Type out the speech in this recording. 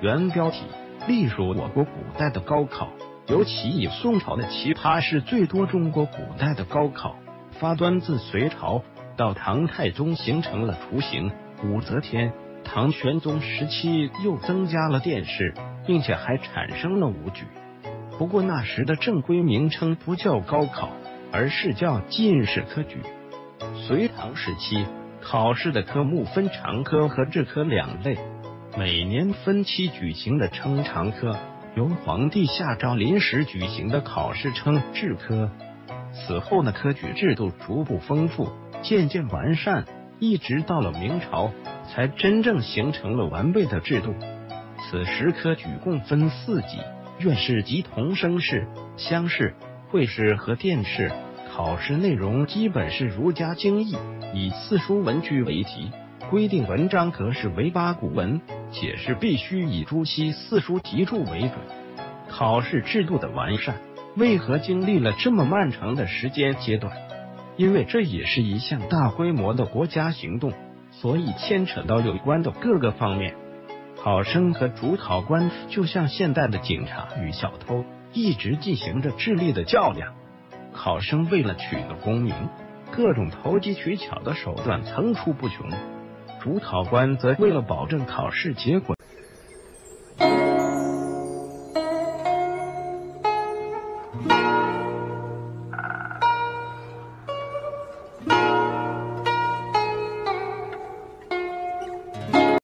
原标题：隶属我国古代的高考，尤其以宋朝的奇葩事最多。中国古代的高考发端自隋朝，到唐太宗形成了雏形。武则天、唐玄宗时期又增加了殿试，并且还产生了武举。不过那时的正规名称不叫高考，而是叫进士科举。隋唐时期，考试的科目分常科和制科两类，每年分期举行的称常科，由皇帝下诏临时举行的考试称制科。此后呢，科举制度逐步丰富，渐渐完善，一直到了明朝，才真正形成了完备的制度。此时科举共分四级。院士及同生试、乡试、会试和殿试，考试内容基本是儒家经义，以四书文句为题，规定文章格式为八股文，解释必须以朱熹四书题注为准。考试制度的完善，为何经历了这么漫长的时间阶段？因为这也是一项大规模的国家行动，所以牵扯到有关的各个方面。考生和主考官就像现代的警察与小偷，一直进行着智力的较量。考生为了取得功名，各种投机取巧的手段层出不穷；主考官则为了保证考试结果。